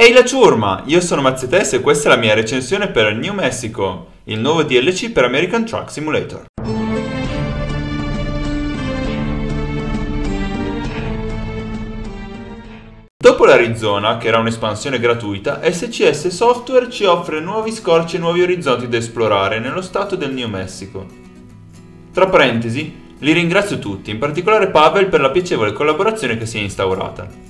Ehi la ciurma, io sono Mazzetes e questa è la mia recensione per New Mexico, il nuovo DLC per American Truck Simulator. Dopo l'Arizona, che era un'espansione gratuita, SCS Software ci offre nuovi scorci e nuovi orizzonti da esplorare nello stato del New Mexico. Tra parentesi, li ringrazio tutti, in particolare Pavel per la piacevole collaborazione che si è instaurata.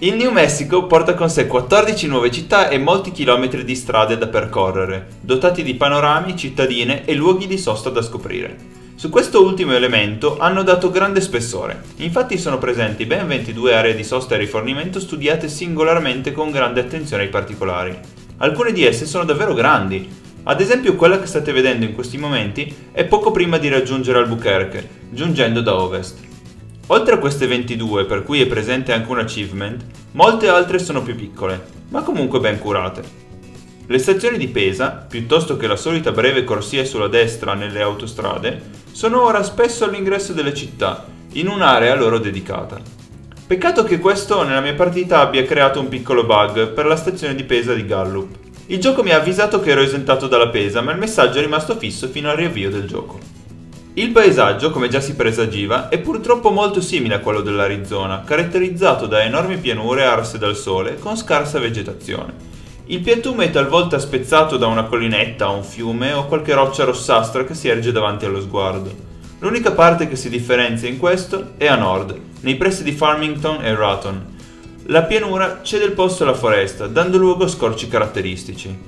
Il New Mexico porta con sé 14 nuove città e molti chilometri di strade da percorrere, dotati di panorami, cittadine e luoghi di sosta da scoprire. Su questo ultimo elemento hanno dato grande spessore, infatti sono presenti ben 22 aree di sosta e rifornimento studiate singolarmente con grande attenzione ai particolari. Alcune di esse sono davvero grandi, ad esempio quella che state vedendo in questi momenti è poco prima di raggiungere Albuquerque, giungendo da ovest. Oltre a queste 22, per cui è presente anche un achievement, molte altre sono più piccole, ma comunque ben curate. Le stazioni di Pesa, piuttosto che la solita breve corsia sulla destra nelle autostrade, sono ora spesso all'ingresso delle città, in un'area loro dedicata. Peccato che questo nella mia partita abbia creato un piccolo bug per la stazione di Pesa di Gallup. Il gioco mi ha avvisato che ero esentato dalla Pesa, ma il messaggio è rimasto fisso fino al riavvio del gioco. Il paesaggio, come già si presagiva, è purtroppo molto simile a quello dell'Arizona, caratterizzato da enormi pianure arse dal sole con scarsa vegetazione. Il piantume è talvolta spezzato da una collinetta, un fiume o qualche roccia rossastra che si erge davanti allo sguardo. L'unica parte che si differenzia in questo è a nord, nei pressi di Farmington e Raton. La pianura cede il posto alla foresta, dando luogo a scorci caratteristici.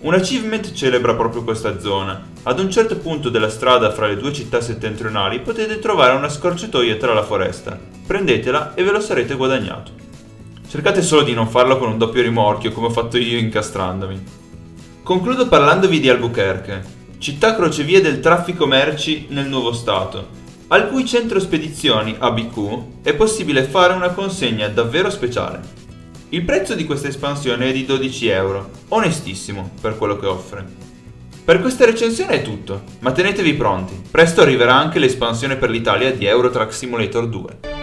Un achievement celebra proprio questa zona. Ad un certo punto della strada fra le due città settentrionali potete trovare una scorciatoia tra la foresta. Prendetela e ve lo sarete guadagnato. Cercate solo di non farlo con un doppio rimorchio come ho fatto io incastrandomi. Concludo parlandovi di Albuquerque, città crocevia del traffico merci nel nuovo stato, al cui centro spedizioni ABQ è possibile fare una consegna davvero speciale. Il prezzo di questa espansione è di 12 euro, onestissimo per quello che offre. Per questa recensione è tutto, ma tenetevi pronti, presto arriverà anche l'espansione per l'Italia di Euro Truck Simulator 2.